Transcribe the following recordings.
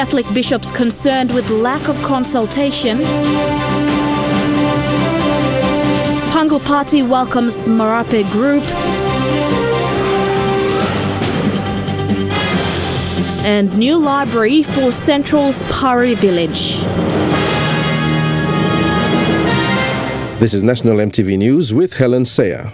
Catholic bishops concerned with lack of consultation. Pangu Party welcomes Marape Group. And new library for Central's Pari Village. This is National MTV News with Helen Sayer.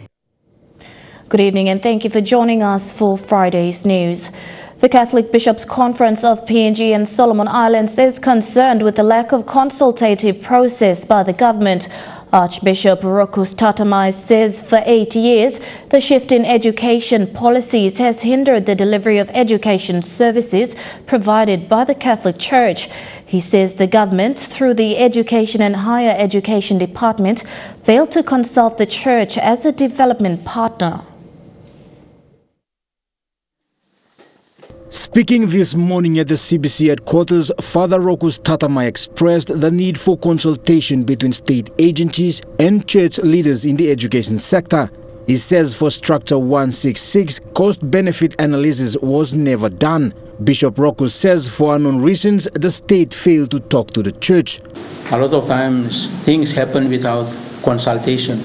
Good evening and thank you for joining us for Friday's news. The Catholic Bishops' Conference of PNG and Solomon Islands is concerned with the lack of consultative process by the government. Archbishop Rochus Tatamai says for eight years, the shift in education policies has hindered the delivery of education services provided by the Catholic Church. He says the government, through the Education and Higher Education Department, failed to consult the Church as a development partner. Speaking this morning at the CBC headquarters, Father Rochus Tatamai expressed the need for consultation between state agencies and church leaders in the education sector. He says for Structure 166, cost-benefit analysis was never done. Bishop Rochus says for unknown reasons, the state failed to talk to the church. A lot of times things happen without consultation.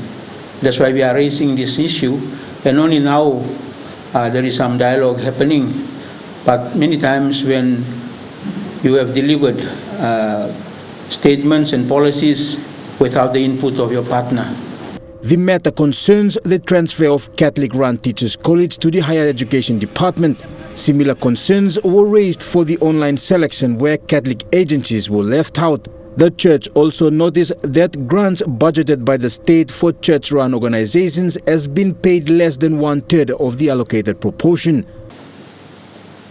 That's why we are raising this issue. And only now uh, there is some dialogue happening but many times when you have delivered uh, statements and policies without the input of your partner. The matter concerns the transfer of Catholic run Teachers College to the Higher Education Department. Similar concerns were raised for the online selection where Catholic agencies were left out. The church also noticed that grants budgeted by the state for church-run organizations has been paid less than one-third of the allocated proportion.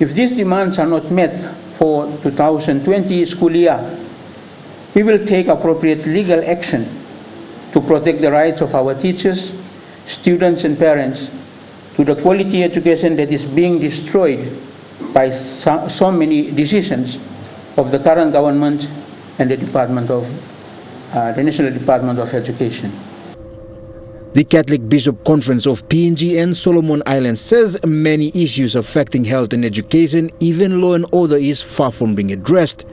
If these demands are not met for 2020 school year, we will take appropriate legal action to protect the rights of our teachers, students and parents to the quality education that is being destroyed by so, so many decisions of the current government and the Department of uh, the National Department of Education. The Catholic Bishop Conference of PNG and Solomon Islands says many issues affecting health and education, even law and order, is far from being addressed.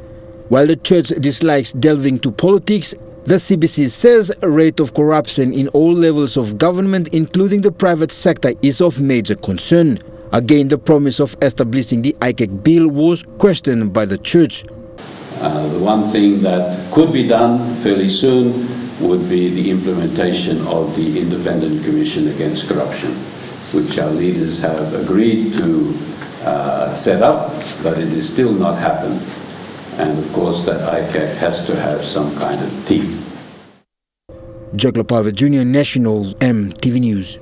While the church dislikes delving to politics, the CBC says rate of corruption in all levels of government, including the private sector, is of major concern. Again, the promise of establishing the ICAC bill was questioned by the church. Uh, the one thing that could be done fairly soon would be the implementation of the Independent Commission Against Corruption, which our leaders have agreed to uh, set up, but it is still not happened. And of course, that ICAC has to have some kind of teeth. Jack Lapava Jr., National MTV News.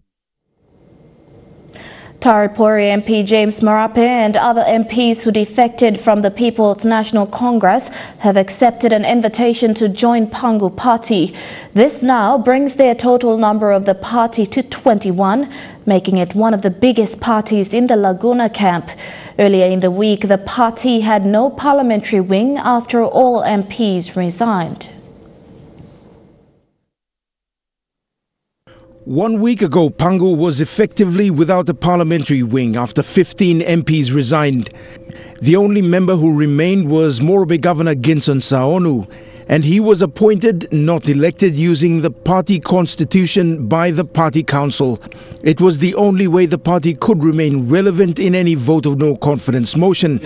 Taripori MP James Marape and other MPs who defected from the People's National Congress have accepted an invitation to join Pangu Party. This now brings their total number of the party to 21, making it one of the biggest parties in the Laguna camp. Earlier in the week, the party had no parliamentary wing after all MPs resigned. One week ago, Pangu was effectively without a parliamentary wing after 15 MPs resigned. The only member who remained was Morobe Governor Ginson Saonu, and he was appointed, not elected, using the party constitution by the party council. It was the only way the party could remain relevant in any vote of no confidence motion.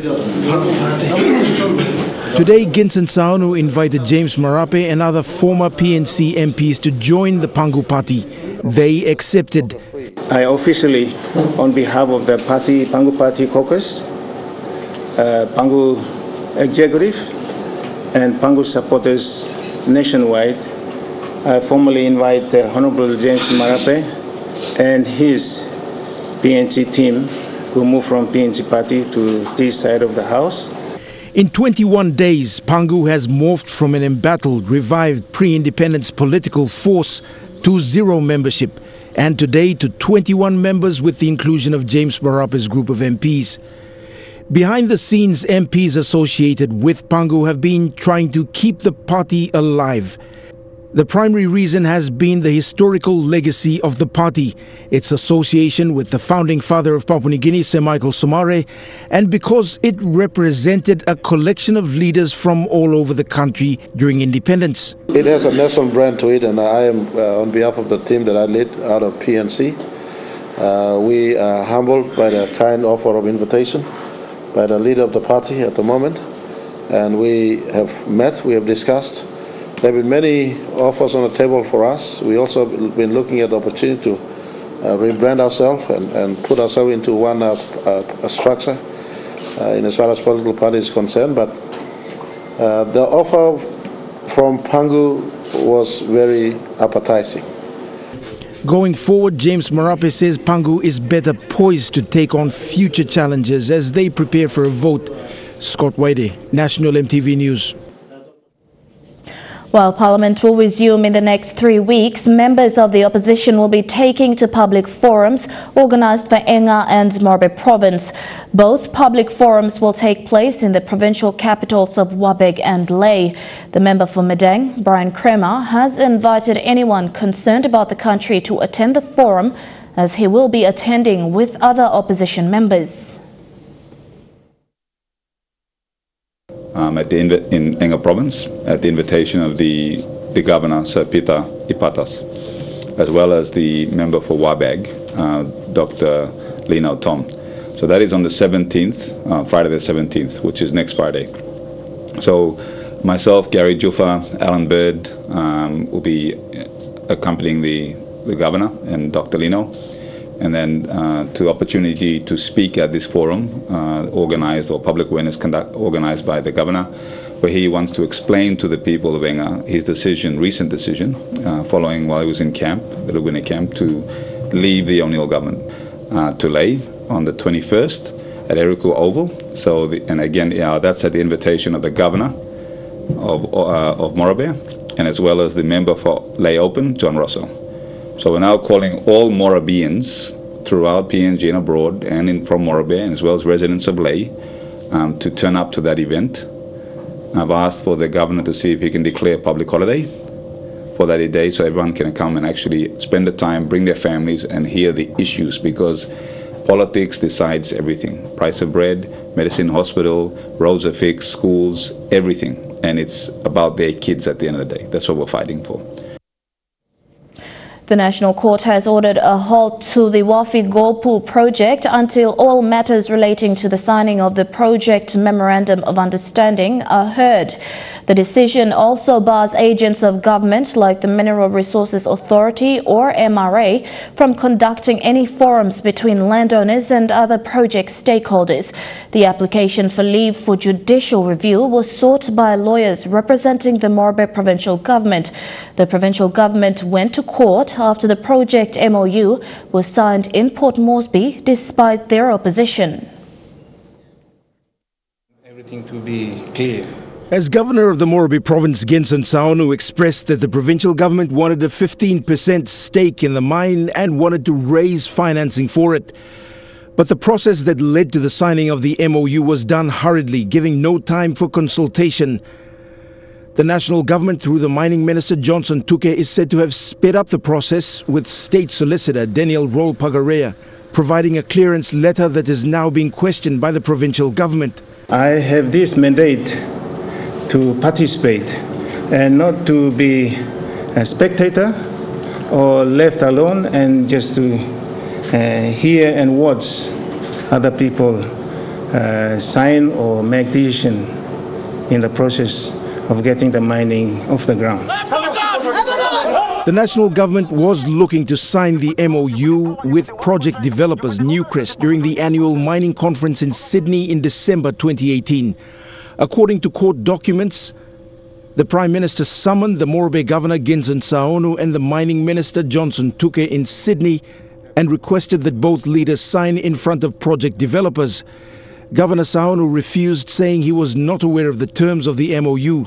Today, Ginson Saonu invited James Marape and other former PNC MPs to join the Pangu party. They accepted. I officially, on behalf of the party, Pangu Party Caucus, uh, Pangu Executive, and Pangu supporters nationwide, I formally invite uh, Honorable James Marape and his PNC team who moved from PNC party to this side of the House. In 21 days, Pangu has morphed from an embattled, revived pre-independence political force to zero membership, and today to 21 members with the inclusion of James Marape's group of MPs. Behind the scenes, MPs associated with Pangu have been trying to keep the party alive. The primary reason has been the historical legacy of the party, its association with the founding father of Papua New Guinea, Sir Michael Somare, and because it represented a collection of leaders from all over the country during independence. It has a national brand to it, and I am, uh, on behalf of the team that I lead out of PNC, uh, we are humbled by the kind offer of invitation by the leader of the party at the moment, and we have met, we have discussed. There have been many offers on the table for us. We also been looking at the opportunity to uh, rebrand ourselves and, and, put ourselves into one uh, uh, structure uh, in as far as political party is concerned. But uh, the offer from Pangu was very appetizing. Going forward, James Marape says Pangu is better poised to take on future challenges as they prepare for a vote. Scott Waide, National MTV News. While Parliament will resume in the next three weeks, members of the opposition will be taking to public forums organised for Enga and Morobe province. Both public forums will take place in the provincial capitals of Wabag and Lae. The member for Madang, Brian Kremer, has invited anyone concerned about the country to attend the forum as he will be attending with other opposition members. Um, at the in Enga province at the invitation of the, the governor, Sir Peter Ipatas, as well as the member for Wabag, uh, Dr. Lino Tom. So that is on the 17th, uh, Friday the 17th, which is next Friday. So myself, Gary Juffa, Alan Bird um, will be accompanying the, the governor and Dr. Lino and then uh, to opportunity to speak at this forum uh, organized or public awareness conduct organized by the governor where he wants to explain to the people of Enga his decision, recent decision, uh, following while he was in camp, the Laguna camp, to leave the O'Neill government uh, to Lae on the 21st at Eriku Oval. So, the, and again, yeah, that's at the invitation of the governor of, uh, of Morobe, and as well as the member for Lae Open, John Rosso. So we're now calling all Morabians throughout PNG and abroad and in, from Morobe, as well as residents of Lae, um, to turn up to that event. I've asked for the governor to see if he can declare a public holiday for that day so everyone can come and actually spend the time, bring their families, and hear the issues because politics decides everything price of bread, medicine, hospital, roads are fixed, schools, everything. And it's about their kids at the end of the day. That's what we're fighting for. The National Court has ordered a halt to the Wafi Golpu project until all matters relating to the signing of the project Memorandum of Understanding are heard. The decision also bars agents of government like the Mineral Resources Authority or MRA from conducting any forums between landowners and other project stakeholders. The application for leave for judicial review was sought by lawyers representing the Morobe provincial government. The provincial government went to court after the project MOU was signed in Port Moresby despite their opposition. Everything to be clear. As governor of the Morobe province, Ginson Saonu expressed that the provincial government wanted a 15% stake in the mine and wanted to raise financing for it. But the process that led to the signing of the MOU was done hurriedly, giving no time for consultation. The national government, through the mining minister Johnson Tuke, is said to have sped up the process with state solicitor Daniel Rolpagarea, providing a clearance letter that is now being questioned by the provincial government. I have this mandate to participate and not to be a spectator or left alone and just to uh, hear and watch other people uh, sign or make decision in the process of getting the mining off the ground. The national government was looking to sign the MOU with project developers Newcrest during the annual mining conference in Sydney in December 2018. According to court documents, the Prime Minister summoned the Morobe Governor Ginson Saonu and the Mining Minister Johnson Tuke in Sydney and requested that both leaders sign in front of project developers. Governor Saonu refused, saying he was not aware of the terms of the MOU.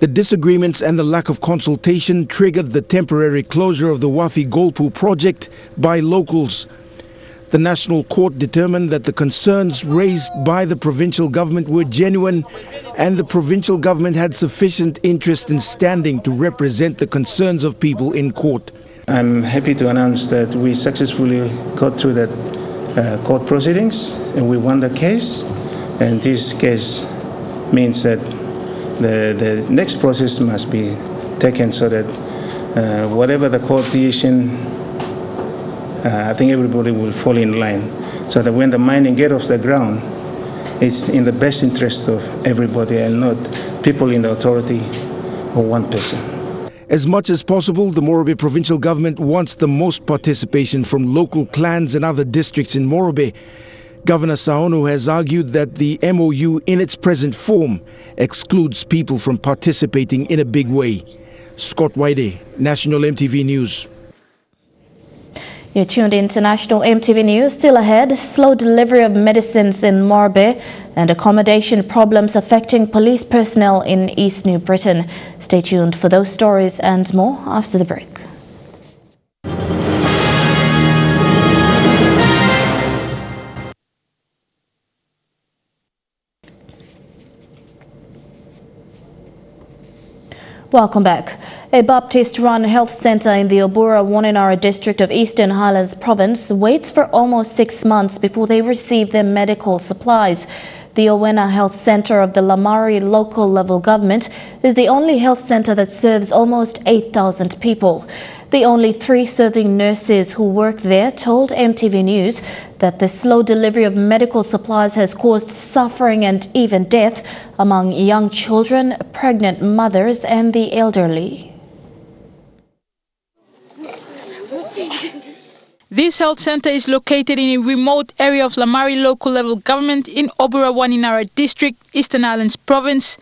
The disagreements and the lack of consultation triggered the temporary closure of the Wafi Golpu project by locals. The National Court determined that the concerns raised by the provincial government were genuine and the provincial government had sufficient interest in standing to represent the concerns of people in court. I'm happy to announce that we successfully got through that uh, court proceedings and we won the case. And this case means that the, the next process must be taken so that uh, whatever the court decision uh, I think everybody will fall in line so that when the mining get off the ground, it's in the best interest of everybody and not people in the authority or one person. As much as possible, the Morobe provincial government wants the most participation from local clans and other districts in Morobe. Governor Saonu has argued that the MOU in its present form excludes people from participating in a big way. Scott Waide, National MTV News. You're tuned in to National MTV News. Still ahead, slow delivery of medicines in Morobe and accommodation problems affecting police personnel in East New Britain. Stay tuned for those stories and more after the break. Welcome back. A Baptist-run health centre in the Obura Woninara district of Eastern Highlands province waits for almost six months before they receive their medical supplies. The Owena Health Centre of the Lamari local level government is the only health centre that serves almost 8,000 people. The only three serving nurses who work there told MTV News that the slow delivery of medical supplies has caused suffering and even death among young children, pregnant mothers and the elderly. This health center is located in a remote area of Lamari local level government in Obura Woninara district, Eastern Highlands province.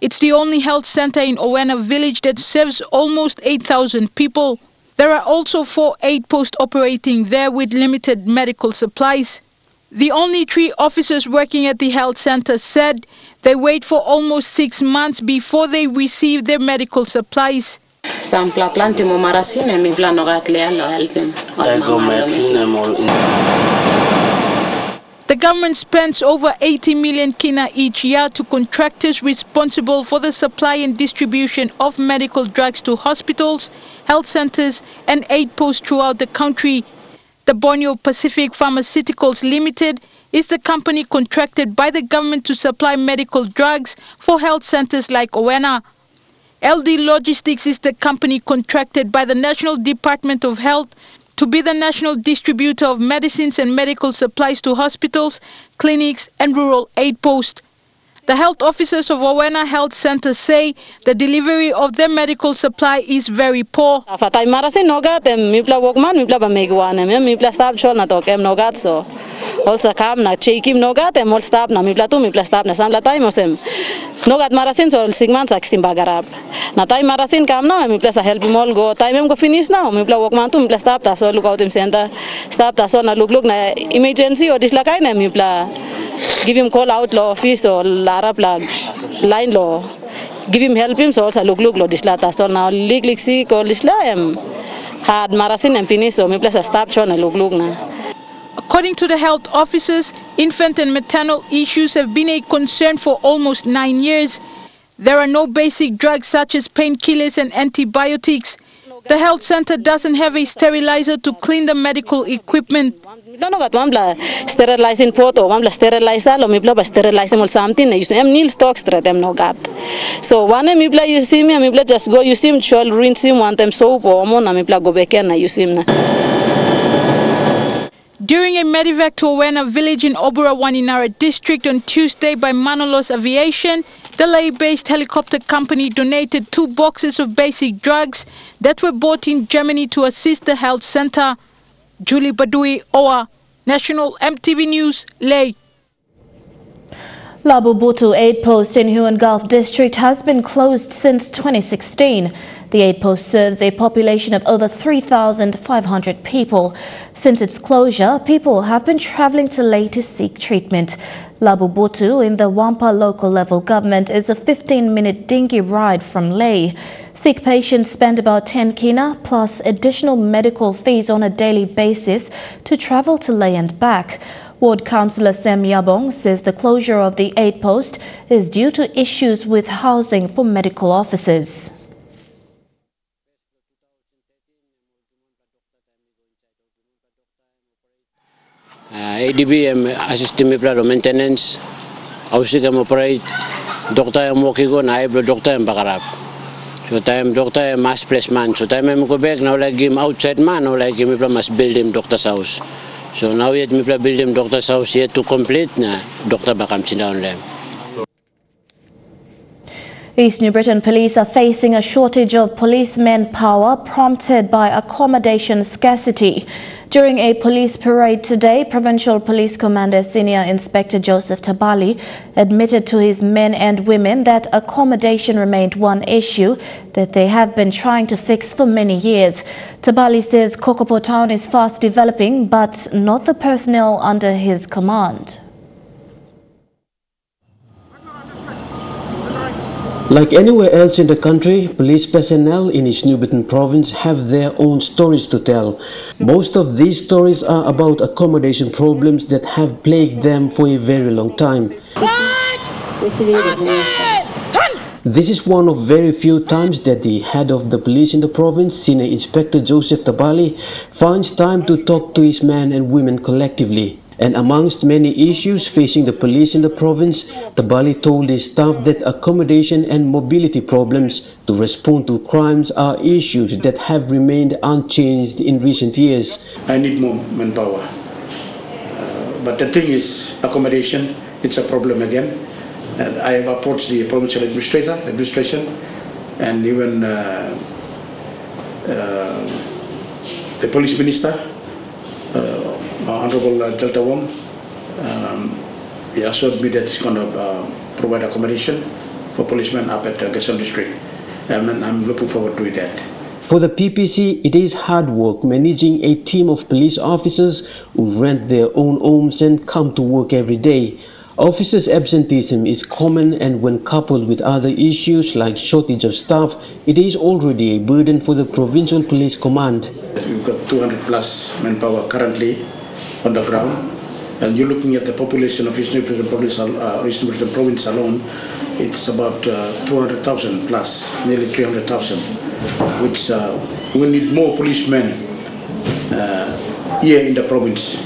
It's the only health center in Owena village that serves almost 8,000 people. There are also four aid posts operating there with limited medical supplies. The only three officers working at the health center said they wait for almost six months before they receive their medical supplies. Sampla planti mo marasine mi plano gat le allo helpim. The government spends over 80 million kina each year to contractors responsible for the supply and distribution of medical drugs to hospitals, health centers and aid posts throughout the country. The Borneo Pacific Pharmaceuticals Limited is the company contracted by the government to supply medical drugs for health centers like Owena. LD Logistics is the company contracted by the National Department of Health to be the national distributor of medicines and medical supplies to hospitals, clinics and rural aid posts. The health officers of Owena Health Center say the delivery of their medical supply is very poor. Em em em. Also kam na chekim nogat em ol stab na mipla tu mipla stab na samla tay mosem. Nogat marasin so sigman sak simbagarab. Na tay marasin kam na mipla sa help mol go tay mem go finish na mipla wokman tu mipla stab ta so look out im center. Stab ta na luk luk na emergency o disla kay na mipla give him call out law office or la line law. Give him help him so also look look so now em. Had marasin so me place stop chon eh, look look na. According to the health officers, infant and maternal issues have been a concern for almost nine years. There are no basic drugs such as painkillers and antibiotics. The health center doesn't have a sterilizer to clean the medical equipment. no no gat wambla sterilize in photo wambla sterilize lo mibla ba sterilize mol something. Na em nil stock straight em no gat so one mibla you see me mibla just go you see him chol rinse him one time soap or oh, mo na mibla go back na you see na. During a medevac to Owena village in Obura Woninara district on Tuesday by Manolos Aviation, the Lae-based helicopter company donated two boxes of basic drugs that were bought in Germany to assist the health center. Julie Badui, OA, National MTV News, Lay. Labubutu aid post in Huon Gulf district has been closed since 2016. The aid post serves a population of over 3,500 people. Since its closure, people have been traveling to Lae to seek treatment. Labubutu in the Wampar local level government is a 15-minute dinghy ride from Lae. Sick patients spend about 10 kina plus additional medical fees on a daily basis to travel to Lae and back. Ward Councillor Sam Yabong says the closure of the aid post is due to issues with housing for medical officers. ADB am assisting me plan maintenance. Ausig am operate. Doctor am working on I blood doctor am bakarap. So time doctor am mass placement. So time am go back now like him outside man now like him plan must build doctor's house. So now yet me plan build doctor's house yet to complete na doctor bakam down them. East New Britain police are facing a shortage of police manpower prompted by accommodation scarcity. During a police parade today, Provincial Police Commander Senior Inspector Joseph Tabali admitted to his men and women that accommodation remained one issue that they have been trying to fix for many years. Tabali says Kokopo town is fast developing, but not the personnel under his command. Like anywhere else in the country, police personnel in East New Britain province have their own stories to tell. Most of these stories are about accommodation problems that have plagued them for a very long time. This is one of very few times that the head of the police in the province, Senior Inspector Joseph Tabali, finds time to talk to his men and women collectively. And amongst many issues facing the police in the province, Tabali told his staff that accommodation and mobility problems to respond to crimes are issues that have remained unchanged in recent years. I need more manpower. Uh, but the thing is, accommodation, it's a problem again. And I have approached the provincial administrator, administration, and even uh, uh, the police minister, uh, Honorable uh, Jelta Wong, um, he assured me that he's going to uh, provide accommodation for policemen up at uh, Gazelle district. And I'm looking forward to that. For the PPC, it is hard work managing a team of police officers who rent their own homes and come to work every day. Officers' absenteeism is common and when coupled with other issues like shortage of staff, it is already a burden for the Provincial Police Command. We've got 200 plus manpower currently on the ground. And you're looking at the population of Eastern Britain province, uh, Eastern province alone, it's about uh, 200,000 plus, nearly 300,000, which uh, we need more policemen uh, here in the province.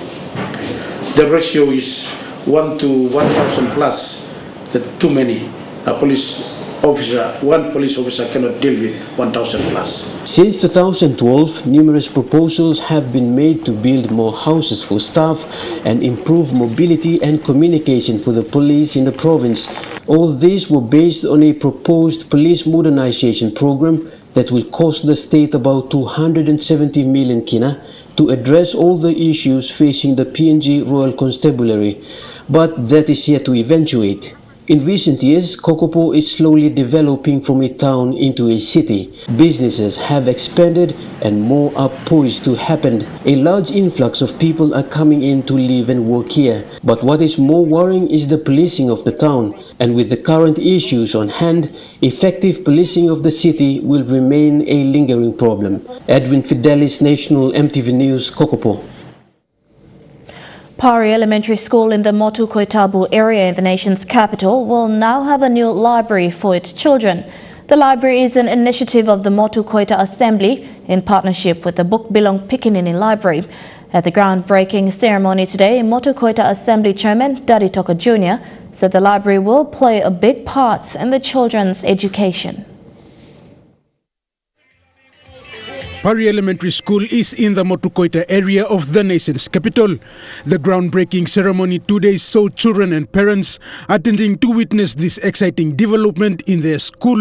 The ratio is 1 to 1,000 plus, that too many uh, police officer, one police officer cannot deal with 1,000 plus. Since 2012, numerous proposals have been made to build more houses for staff and improve mobility and communication for the police in the province. All these were based on a proposed police modernization program that will cost the state about 270 million kina to address all the issues facing the PNG Royal Constabulary, but that is yet to eventuate. In recent years, Kokopo is slowly developing from a town into a city. Businesses have expanded and more are poised to happen. A large influx of people are coming in to live and work here. But what is more worrying is the policing of the town. And with the current issues on hand, effective policing of the city will remain a lingering problem. Edwin Fidelis, National MTV News, Kokopo. Pari Elementary School in the Motu Koitabu area in the nation's capital will now have a new library for its children. The library is an initiative of the Motu Koita Assembly in partnership with the Bukbilong Pikinini Library. At the groundbreaking ceremony today, Motu Koita Assembly Chairman Dadi Toka Jr. said the library will play a big part in the children's education. Pari Elementary School is in the Motu Koita area of the nation's capital. The groundbreaking ceremony today saw children and parents attending to witness this exciting development in their school.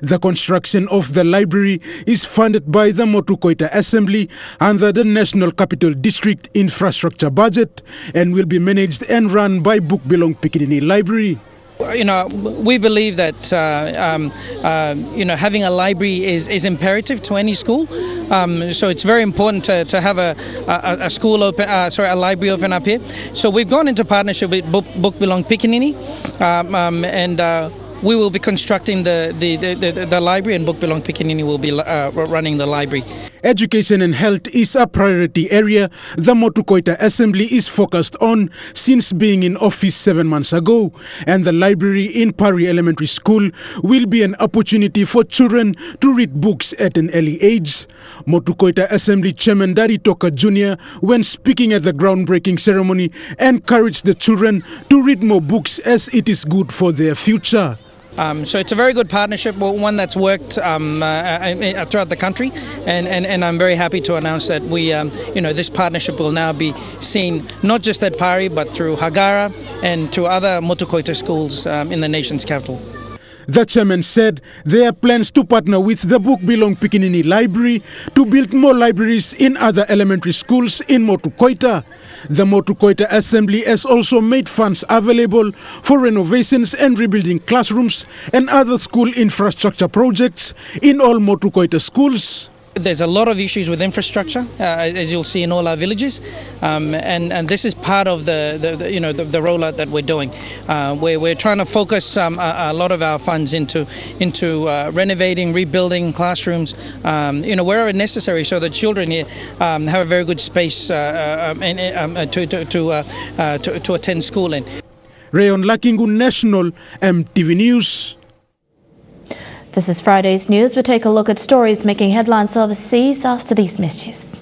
The construction of the library is funded by the Motu Koita Assembly under the National Capital District Infrastructure Budget and will be managed and run by Bukbilong Pikinini Library you know, we believe that uh, um, uh, you know having a library is, is imperative to any school. Um, so it's very important to, to have a, a, a school open, uh, sorry, a library open up here. So we've gone into partnership with Book, Bukbilong Pikinini, um, um, and uh, we will be constructing the, the, the, the, the library and Bukbilong Pikinini will be uh, running the library. Education and health is a priority area the Motukoita Assembly is focused on since being in office seven months ago. And the library in Pari Elementary School will be an opportunity for children to read books at an early age. Motukoita Assembly Chairman Dadi Toka Jr., when speaking at the groundbreaking ceremony, encouraged the children to read more books as it is good for their future. Um, so it's a very good partnership, one that's worked um, uh, uh, throughout the country, and, and, and I'm very happy to announce that we, um, you know, this partnership will now be seen not just at Pari, but through Hagara and to other Motukoita schools um, in the nation's capital. The chairman said there are plans to partner with the Bukbilong Pikinini Library to build more libraries in other elementary schools in Motukoita. The Motukoita Assembly has also made funds available for renovations and rebuilding classrooms and other school infrastructure projects in all Motukoita schools. There's a lot of issues with infrastructure, uh, as you'll see in all our villages, um, and and this is part of the, the, the you know the, the, rollout that we're doing. Uh, we're, we're trying to focus um, a, a, lot of our funds into into uh, renovating, rebuilding classrooms, um, you know wherever necessary, so the children here um, have a very good space uh, uh, um, and, um, to to to, uh, to, to attend school in. Rayon Lakingu National MTV News. This is Friday's news. We take a look at stories making headlines overseas after these messages.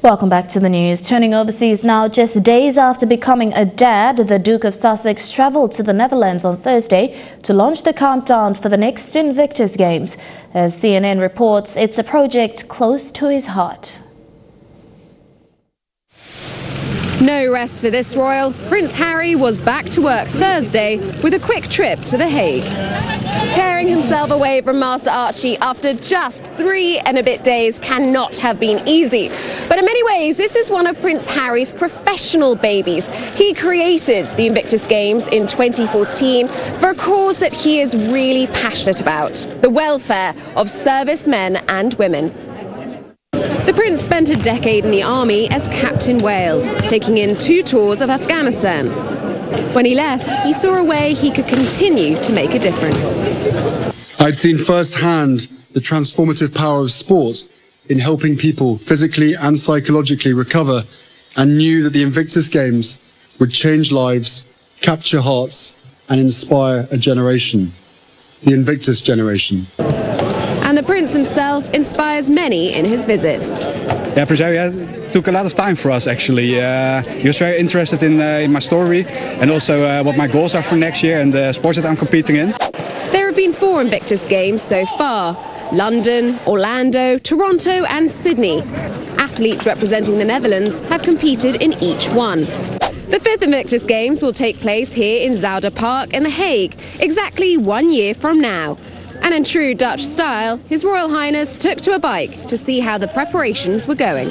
Welcome back to the news. Turning overseas now, just days after becoming a dad, the Duke of Sussex travelled to the Netherlands on Thursday to launch the countdown for the next Invictus Games. As CNN reports, it's a project close to his heart. No rest for this royal. Prince Harry was back to work Thursday with a quick trip to The Hague. Tearing himself away from Master Archie after just three and a bit days cannot have been easy. But in many ways, this is one of Prince Harry's professional babies. He created the Invictus Games in 2014 for a cause that he is really passionate about the welfare of servicemen and women. The Prince spent a decade in the army as Captain Wales, taking in two tours of Afghanistan. When he left, he saw a way he could continue to make a difference. I'd seen firsthand the transformative power of sport in helping people physically and psychologically recover and knew that the Invictus Games would change lives, capture hearts and inspire a generation. The Invictus generation and the Prince himself inspires many in his visits. Yeah, Prince Harry took a lot of time for us actually. Uh, he was very interested in, uh, in my story and also uh, what my goals are for next year and the sports that I'm competing in. There have been four Invictus Games so far. London, Orlando, Toronto and Sydney. Athletes representing the Netherlands have competed in each one. The fifth Invictus Games will take place here in Zuiderpark in The Hague, exactly one year from now. And in true Dutch style, His Royal Highness took to a bike to see how the preparations were going.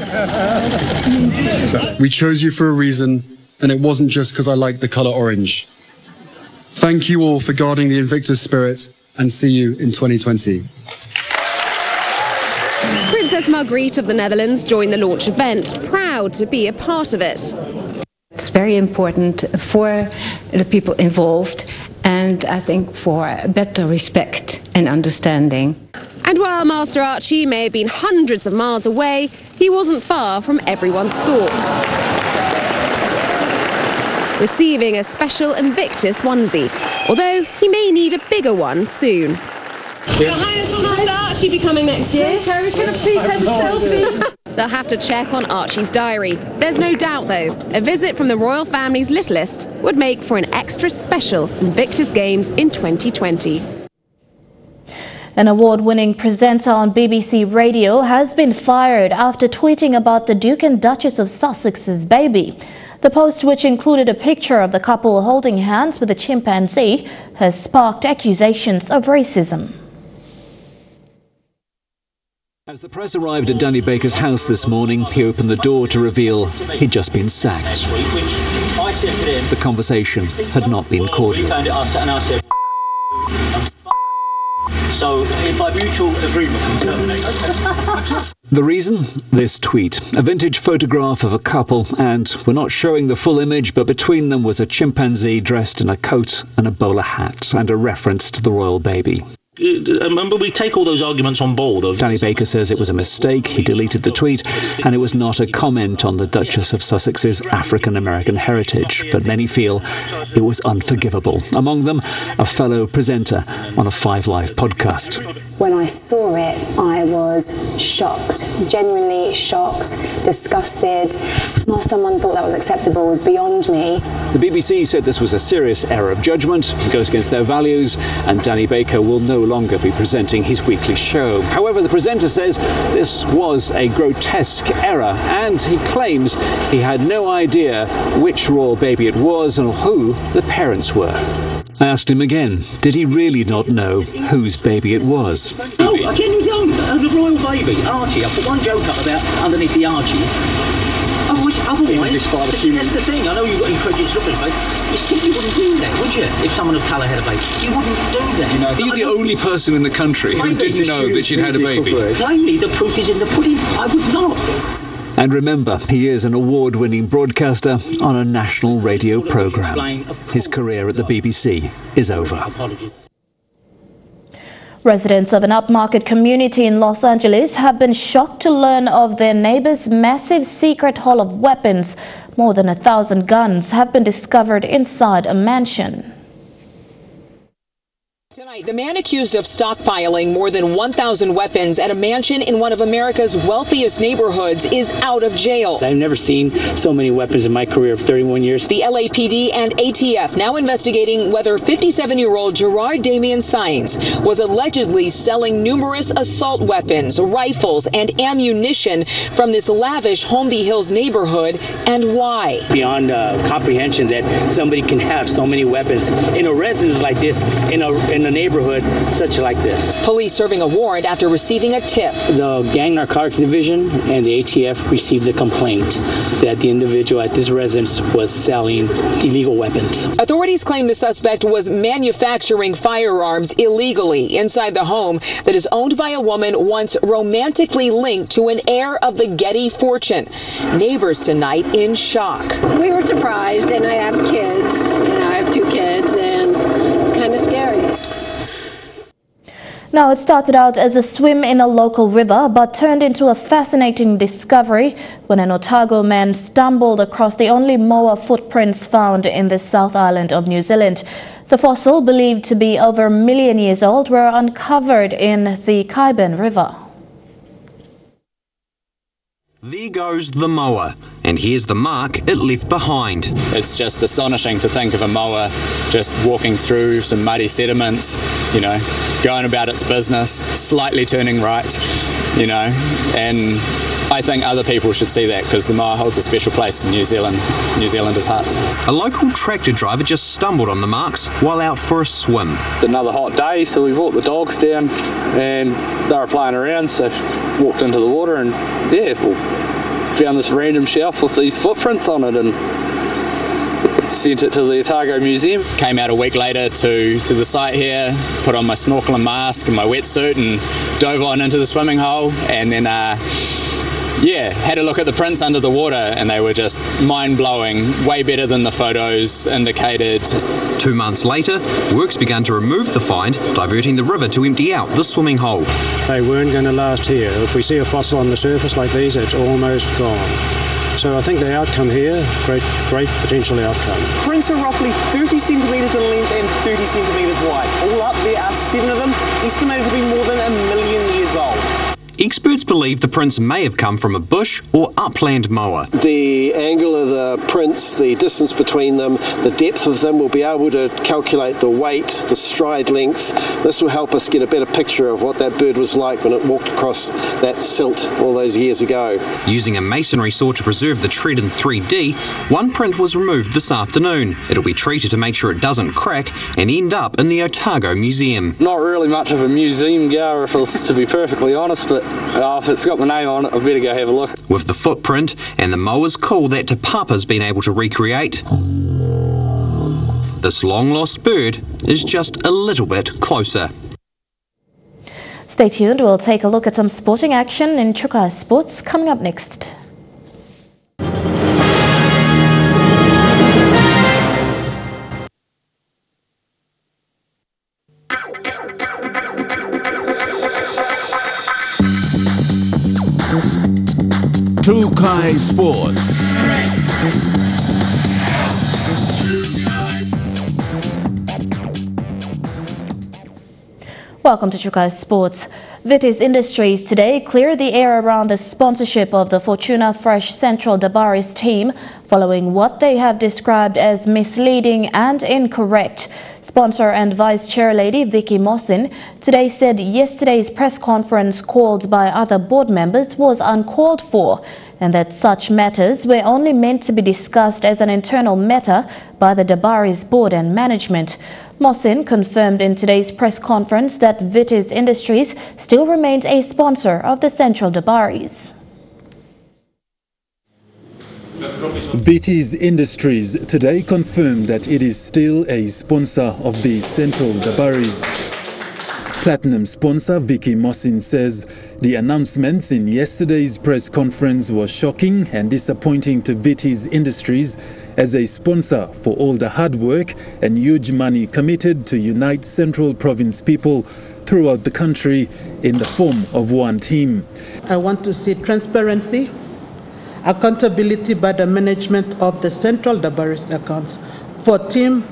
We chose you for a reason, and it wasn't just because I liked the colour orange. Thank you all for guarding the Invictus spirit, and see you in 2020. Princess Margriet of the Netherlands joined the launch event, proud to be a part of it. It's very important for the people involved and I think for better respect and understanding. And while Master Archie may have been hundreds of miles away, he wasn't far from everyone's thoughts. Receiving a special Invictus onesie, although he may need a bigger one soon. Your Highness will Master Archie be coming next year? Terry, can I please have a selfie? They'll have to check on Archie's diary. There's no doubt, though, a visit from the royal family's littlest would make for an extra special Invictus Games in 2020. An award winning presenter on BBC Radio has been fired after tweeting about the Duke and Duchess of Sussex's baby. The post, which included a picture of the couple holding hands with a chimpanzee, has sparked accusations of racism. As the press arrived at Danny Baker's house this morning, he opened the door to reveal he'd just been sacked. The conversation had not been cordial. So, by mutual agreement, terminate. The reason? This tweet. A vintage photograph of a couple, and we're not showing the full image, but between them was a chimpanzee dressed in a coat and a bowler hat, and a reference to the royal baby. Uh, Remember, we take all those arguments on board. Of Danny Baker says it was a mistake. He deleted the tweet, and it was not a comment on the Duchess of Sussex's African American heritage. But many feel it was unforgivable. Among them, a fellow presenter on a Five Live podcast. When I saw it, I was shocked, genuinely shocked, disgusted. How someone thought that was acceptable was beyond me. The BBC said this was a serious error of judgment, it goes against their values, and Danny Baker will no longer be presenting his weekly show. However, the presenter says this was a grotesque error, and he claims he had no idea which royal baby it was and who the parents were. I asked him again, did he really not know whose baby it was? Oh, I genuinely don't. Uh, the royal baby, Archie. I put one joke up about underneath the Archies. Otherwise, otherwise that's, that's the thing. I know you've got incredulous look at it, You simply wouldn't do that, would you? If someone of colour had a baby, you wouldn't do that. you Are you the only person in the country who didn't know that she'd had a baby? Plainly, the proof is in the pudding. I would not. And remember, he is an award winning broadcaster on a national radio programme. His career at the BBC is over. Residents of an upmarket community in Los Angeles have been shocked to learn of their neighbor's massive secret haul of weapons. More than a thousand guns have been discovered inside a mansion. Tonight, the man accused of stockpiling more than 1,000 weapons at a mansion in one of America's wealthiest neighborhoods is out of jail. I've never seen so many weapons in my career of 31 years. The LAPD and ATF now investigating whether 57 year old Gerard Damian Sines was allegedly selling numerous assault weapons, rifles, and ammunition from this lavish Holmby Hills neighborhood and why. Beyond uh, comprehension that somebody can have so many weapons in a residence like this, in a, in a neighborhood such like this. Police serving a warrant after receiving a tip. The Gang Narcotics Division and the ATF received a complaint that the individual at this residence was selling illegal weapons. Authorities claim the suspect was manufacturing firearms illegally inside the home that is owned by a woman once romantically linked to an heir of the Getty fortune. Neighbors tonight in shock. We were surprised, and I have kids. You know, I have two kids, and it's kind of scary. Now, it started out as a swim in a local river, but turned into a fascinating discovery when an Otago man stumbled across the only moa footprints found in the South Island of New Zealand. The fossil, believed to be over a million years old, were uncovered in the Kyeburn River. There goes the moa, and here's the mark it left behind. It's just astonishing to think of a moa just walking through some muddy sediments, you know, going about its business, slightly turning right, you know, and I think other people should see that because the moa holds a special place in New Zealand, New Zealanders' hearts. A local tractor driver just stumbled on the marks while out for a swim. It's another hot day, so we brought the dogs down and they were playing around, so walked into the water and yeah, well, found this random shelf with these footprints on it and sent it to the Otago Museum. Came out a week later to, to the site here, put on my snorkel and mask and my wetsuit and dove on into the swimming hole and then uh, yeah, had a look at the prints under the water and they were just mind blowing, way better than the photos indicated. Two months later, works began to remove the find, diverting the river to empty out the swimming hole. They weren't going to last here. If we see a fossil on the surface like these, it's almost gone. So I think the outcome here, great, great potential outcome. Prints are roughly 30 centimetres in length and 30 centimetres wide. All up, there are seven of them, estimated to be more than a million years old. Experts believe the prints may have come from a bush or upland moa. The angle of the prints, the distance between them, the depth of them, we'll be able to calculate the weight, the stride length. This will help us get a better picture of what that bird was like when it walked across that silt all those years ago. Using a masonry saw to preserve the tread in 3D, one print was removed this afternoon. It'll be treated to make sure it doesn't crack and end up in the Otago Museum. Not really much of a museum goer, if it's to be perfectly honest, but uh, if it's got my name on it, I better go have a look. With the footprint and the moa's call that Te Papa's been able to recreate, this long lost bird is just a little bit closer. Stay tuned, we'll take a look at some sporting action in Chukai Sports coming up next. Chukai Sports. Welcome to Chukai Sports. Vitis Industries today cleared the air around the sponsorship of the Fortuna Fresh Central Dabaris team following what they have described as misleading and incorrect. Sponsor and Vice Chair Lady Vicky Mossin today said yesterday's press conference called by other board members was uncalled for and that such matters were only meant to be discussed as an internal matter by the Dabaris board and management. Mossin confirmed in today's press conference that Vitis Industries still remains a sponsor of the Central Dabaris. Vitis Industries today confirmed that it is still a sponsor of the Central Dabaris. Platinum sponsor Vicky Mossin says the announcements in yesterday's press conference were shocking and disappointing to Vitis Industries as a sponsor for all the hard work and huge money committed to unite Central Province people throughout the country in the form of one team. I want to see transparency, accountability by the management of the Central Dabaris accounts for team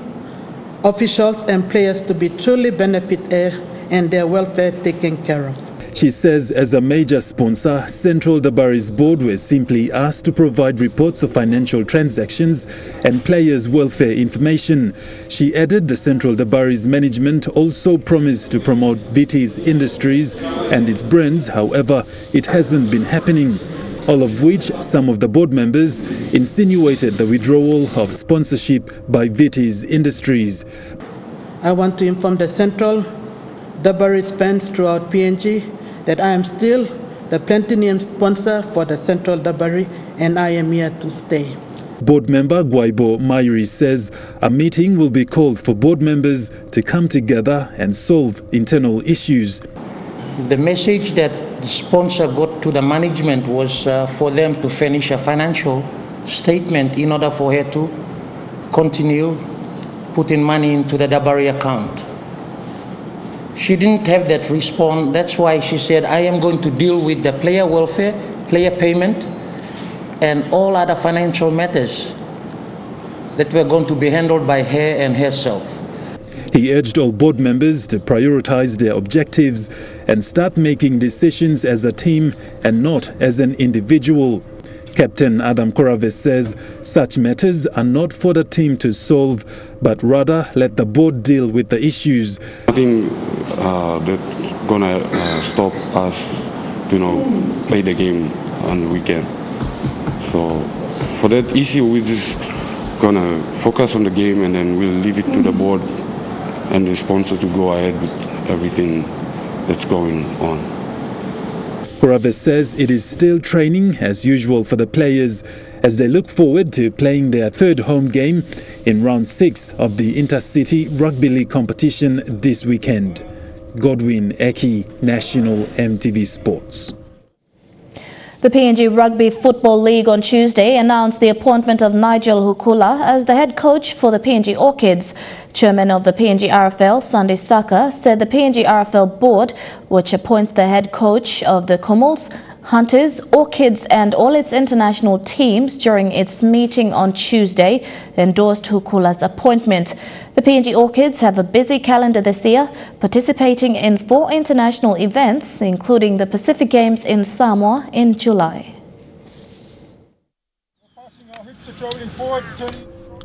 officials and players to be truly benefit eh, and their welfare taken care of. She says as a major sponsor, Central Dabaris board were simply asked to provide reports of financial transactions and players' welfare information. She added the Central Dabaris management also promised to promote Vitis Industries and its brands, however, it hasn't been happening. All of which some of the board members insinuated the withdrawal of sponsorship by Vitis Industries. I want to inform the Central Dabaris fans throughout PNG that I am still the platinum sponsor for the Central Dabari and I am here to stay. Board member Guaibo Mairi says a meeting will be called for board members to come together and solve internal issues. The message that the sponsor got to the management was uh, for them to finish a financial statement in order for her to continue putting money into the Dabari account. She didn't have that response. That's why she said, I am going to deal with the player welfare, player payment, and all other financial matters that were going to be handled by her and herself. He urged all board members to prioritize their objectives and start making decisions as a team and not as an individual. Captain Adam Koraves says such matters are not for the team to solve, but rather let the board deal with the issues. I think uh, that's gonna uh, stop us, you know, play the game on the weekend. So for that issue, we're just gonna focus on the game and then we'll leave it to the board and the sponsor to go ahead with everything that's going on. Koraves says it is still training as usual for the players as they look forward to playing their third home game in round six of the Intercity Rugby League competition this weekend. Godwin Eki, National EMTV Sports. The PNG Rugby Football League on Tuesday announced the appointment of Nigel Hukula as the head coach for the PNG Orchids. Chairman of the PNG RFL, Sandis Tsaka, said the PNG RFL board, which appoints the head coach of the Kumuls, Hunters, Orchids and all its international teams during its meeting on Tuesday endorsed Hukula's appointment. The PNG Orchids have a busy calendar this year, participating in four international events, including the Pacific Games in Samoa in July.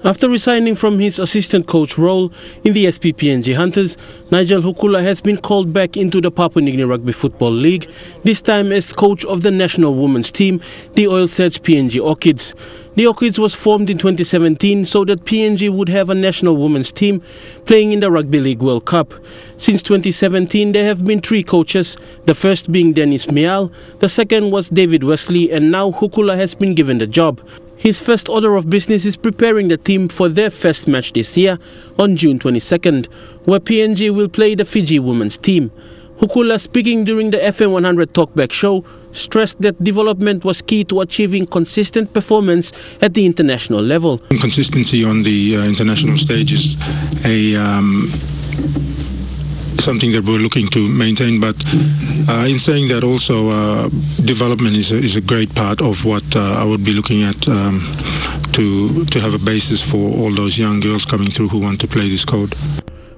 After resigning from his assistant coach role in the SPPNG Hunters, Nigel Hukula has been called back into the Papua New Guinea Rugby Football League, this time as coach of the national women's team, the Oil Search PNG Orchids. The Orchids was formed in 2017 so that PNG would have a national women's team playing in the Rugby League World Cup. Since 2017, there have been three coaches, the first being Dennis Mial, the second was David Wesley, and now Hukula has been given the job. His first order of business is preparing the team for their first match this year on June 22nd, where PNG will play the Fiji women's team. Hukula, speaking during the FM 100 Talkback show, stressed that development was key to achieving consistent performance at the international level. Consistency on the uh, international stage is a um, something that we're looking to maintain. But uh, in saying that, also uh, development is a, is a great part of what uh, I would be looking at um, to to have a basis for all those young girls coming through who want to play this code.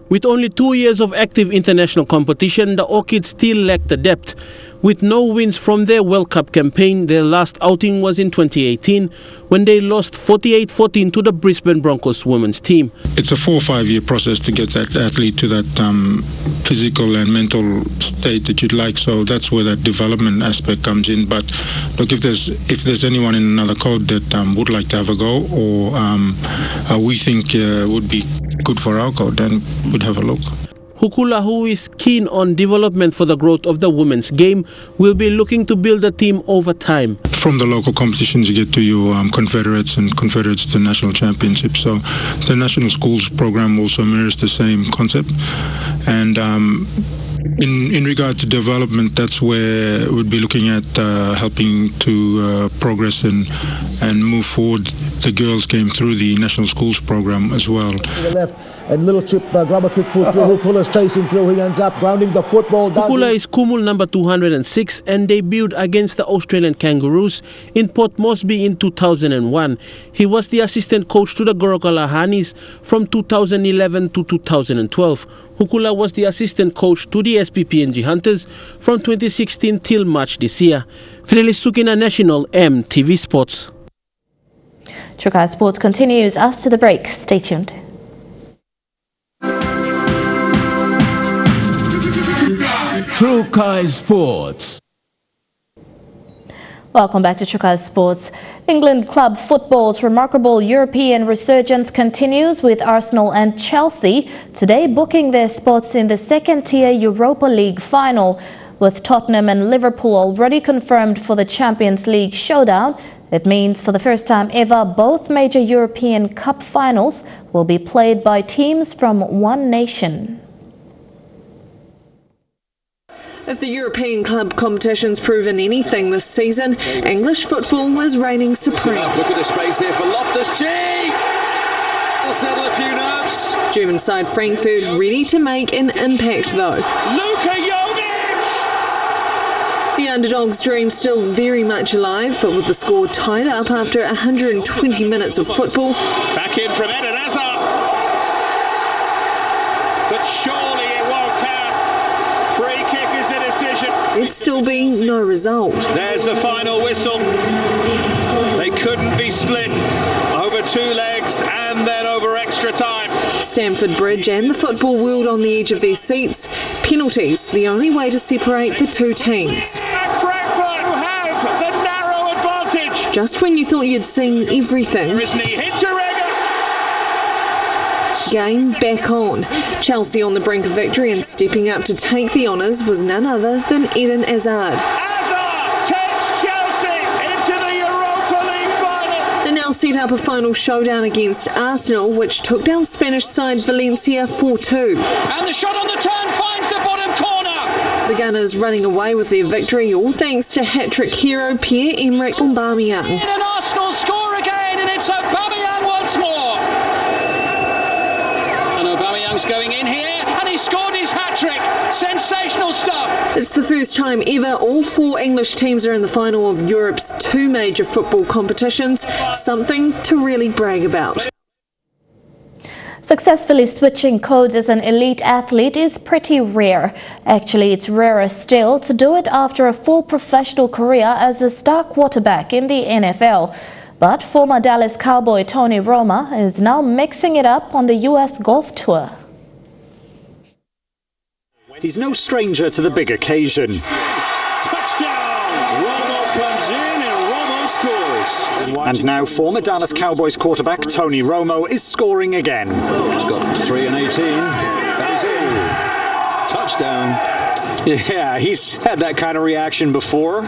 With only two years of active international competition, the Orchids still lack the depth. With no wins from their World Cup campaign, their last outing was in 2018 when they lost 48-14 to the Brisbane Broncos women's team. It's a four or five year process to get that athlete to that um, physical and mental state that you'd like. So that's where that development aspect comes in. But look, if there's if there's anyone in another code that um, would like to have a go or um, uh, we think uh, would be good for our code, then we'd have a look. Hukula, who is keen on development for the growth of the women's game, will be looking to build a team over time. From the local competitions, you get to your um, confederates and confederates to national championships. So the national schools program also mirrors the same concept. And um, in, in regard to development, that's where we'd be looking at uh, helping to uh, progress and and move forward the girls' game through the national schools program as well. To the left, and little chip uh, grab a kick pull through. Hukula's chasing through. He ends up grounding the football down. Hukula is Kumul number 206 and debuted against the Australian Kangaroos in Port Moresby in 2001. He was the assistant coach to the Goroka Lahanis from 2011 to 2012. Hukula was the assistant coach to the SPPNG Hunters from 2016 till March this year. Fidelis Sukina National EMTV Sports. Trukai Sports continues after the break. Stay tuned. Trukai Sports. Welcome back to Trukai Sports. England club football's remarkable European resurgence continues with Arsenal and Chelsea today booking their spots in the second-tier Europa League final. With Tottenham and Liverpool already confirmed for the Champions League showdown, it means for the first time ever both major European Cup finals will be played by teams from one nation. If the European club competition's proven anything this season, English football was reigning supreme. Look at the space here for Loftus-Cheek. Will settle a few nerves. German side Frankfurt ready to make an impact though. Luka Jovic! The underdog's dream still very much alive, but with the score tied up after 120 minutes of football. Back in from Eden Hazard. But surely it won't count. Free kick is the decision. It's still been no result. There's the final whistle. They couldn't be split over two legs and then over extra time. Stamford Bridge and the football world on the edge of their seats. Penalties, the only way to separate the two teams. Frankfurt have the narrow advantage. Just when you thought you'd seen everything. Game back on. Chelsea on the brink of victory and stepping up to take the honours was none other than Eden Hazard. Hazard takes Chelsea into the Europa League final. They now set up a final showdown against Arsenal, which took down Spanish side Valencia 4-2. And the shot on the turn finds the bottom corner. The Gunners running away with their victory, all thanks to hat-trick hero Pierre-Emerick Aubameyang. And Arsenal score again, and it's Aubameyang once more. And Aubameyang's going in here, and he scored his hat trick. Sensational stuff. It's the first time ever all four English teams are in the final of Europe's two major football competitions, something to really brag about. Successfully switching codes as an elite athlete is pretty rare. Actually, it's rarer still to do it after a full professional career as a star quarterback in the NFL. But former Dallas Cowboy Tony Romo is now mixing it up on the U.S. Golf Tour. He's no stranger to the big occasion. Touchdown! Romo comes in and Romo scores. And now former Dallas Cowboys quarterback Tony Romo is scoring again. He's got 3 and 18. That is in. Touchdown. Yeah, he's had that kind of reaction before.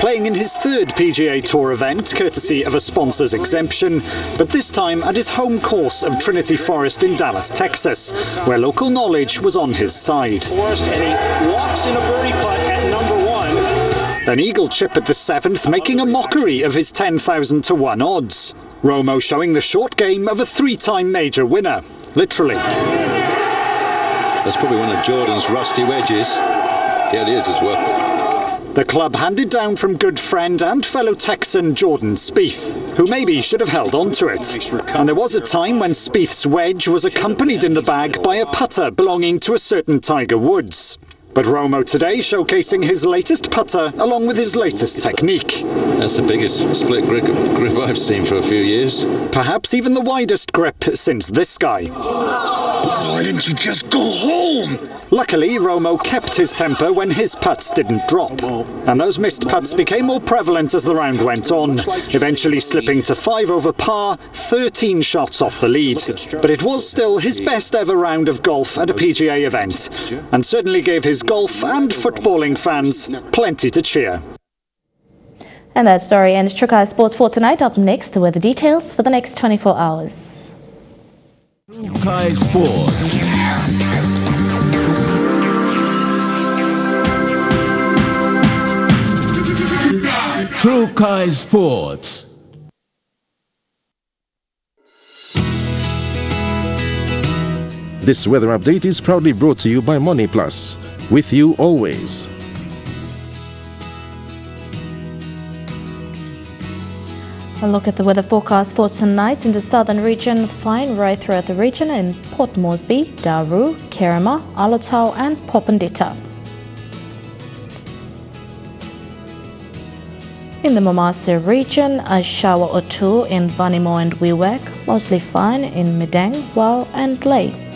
Playing in his third PGA Tour event, courtesy of a sponsor's exemption, but this time at his home course of Trinity Forest in Dallas, Texas, where local knowledge was on his side. Forest, and he walks in a birdie putt at number one. An eagle chip at the seventh, making a mockery of his 10,000 to 1 odds. Romo showing the short game of a three time major winner. Literally. That's probably one of Jordan's rusty wedges. Yeah, it is as well. The club handed down from good friend and fellow Texan Jordan Spieth, who maybe should have held on to it. And there was a time when Spieth's wedge was accompanied in the bag by a putter belonging to a certain Tiger Woods. But Romo today showcasing his latest putter along with his latest technique. That's the biggest split grip, grip I've seen for a few years. Perhaps even the widest grip since this guy. Why didn't you just go home? Luckily, Romo kept his temper when his putts didn't drop. And those missed putts became more prevalent as the round went on, eventually slipping to 5 over par, 13 shots off the lead. But it was still his best ever round of golf at a PGA event, and certainly gave his golf and footballing fans plenty to cheer. And that story ends Trukai Sports for tonight. Up next, the weather details for the next 24 hours. Trukai Sports. Trukai Sports. This weather update is proudly brought to you by Money Plus. With you always. A look at the weather forecast for tonight in the southern region. Fine right throughout the region in Port Moresby, Daru, Kerema, Alotau and Popondetta. In the Momase region, a shower or two in Vanimo and Wewak, mostly fine in Madang, Wau and Lae.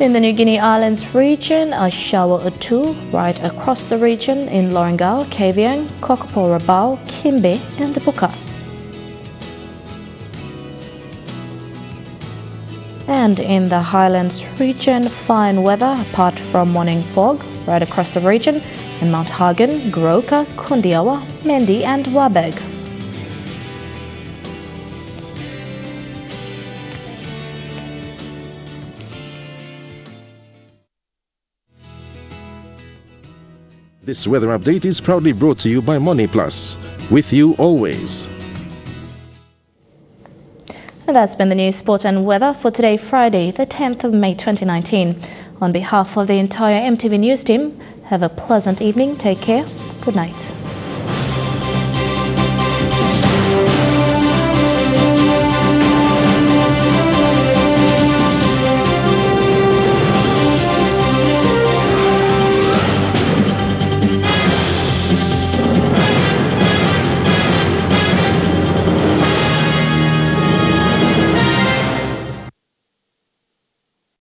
In the New Guinea Islands region, a shower or two right across the region in Lorengau, Kavieng, Kokopo Rabaul, Kimbe and Buka. And in the Highlands region, fine weather apart from morning fog right across the region in Mount Hagen, Goroka, Kundiawa, Mendi and Wabag. This weather update is proudly brought to you by Money Plus. With you always. That's been the news, sport and weather for today, Friday, the 10th of May 2019. On behalf of the entire EMTV News team, have a pleasant evening. Take care. Good night.